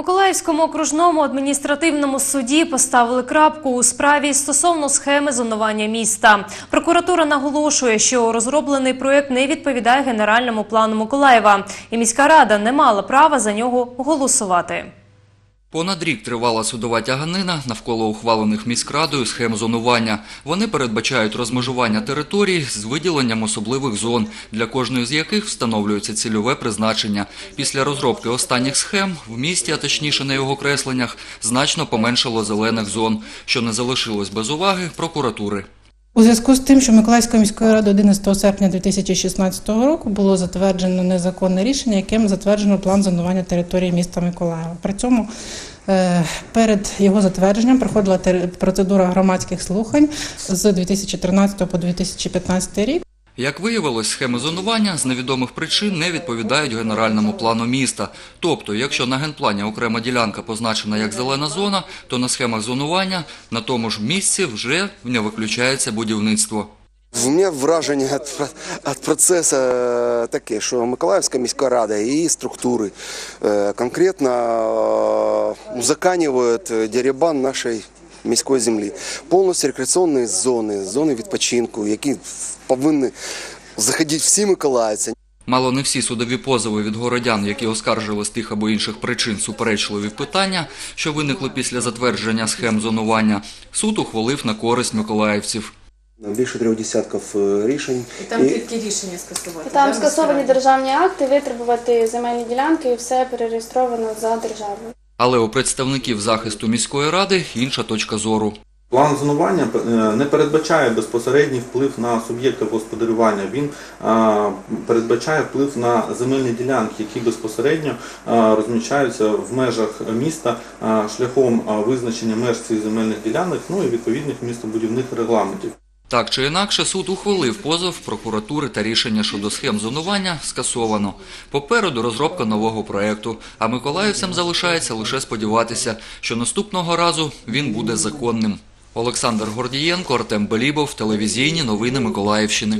Миколаївському окружному адміністративному суді поставили крапку у справі стосовно схеми зонування міста. Прокуратура наголошує, що розроблений проєкт не відповідає генеральному плану Миколаєва, і міська рада не мала права за нього голосувати. Понад рік тривала судова тяганина навколо ухвалених міськрадою схем зонування. Вони передбачають розмежування територій з виділенням особливих зон, для кожної з яких встановлюється цільове призначення. Після розробки останніх схем в місті, а точніше на його кресленнях, значно поменшало зелених зон, що не залишилось без уваги прокуратури. У зв'язку з тим, що Миколаївською міською радою 11 серпня 2016 року було затверджено незаконне рішення, яким затверджено план зонування території міста Миколаєва. При цьому е, перед його затвердженням проходила процедура громадських слухань з 2013 по 2015 рік. Як виявилось, схеми зонування з невідомих причин не відповідають генеральному плану міста. Тобто, якщо на генплані окрема ділянка позначена як зелена зона, то на схемах зонування на тому ж місці вже не виключається будівництво. В мене враження від, процесу е, таке, що Миколаївська міська рада і її структури е, конкретно е, узаканюють дерибан нашої міської землі. Повністю рекреаційні зони, зони відпочинку, які повинні заходити всі миколаївці. Мало не всі судові позови від городян, які оскаржили з тих або інших причин суперечливі питання, що виникли після затвердження схем зонування, суд ухвалив на користь миколаївців. Більше трьох десятків е, рішень. Там тільки рішення скасувати. Там скасовані державні акти, витребувати земельні ділянки і все перереєстровано за державою. Але у представників захисту міської ради інша точка зору. План зонування е, не передбачає безпосередній вплив на суб'єкти господарювання. Він е, передбачає вплив на земельні ділянки, які безпосередньо е, розміщаються в межах міста шляхом визначення меж цих земельних ділянок, ну і відповідних містобудівних регламентів. Так чи інакше, суд ухвалив позов прокуратури та рішення щодо схем зонування скасовано. Попереду розробка нового проекту, а миколаївцям залишається лише сподіватися, що наступного разу він буде законним. Олександр Гордієнко, Артем Белібов, телевізійні новини Миколаївщини.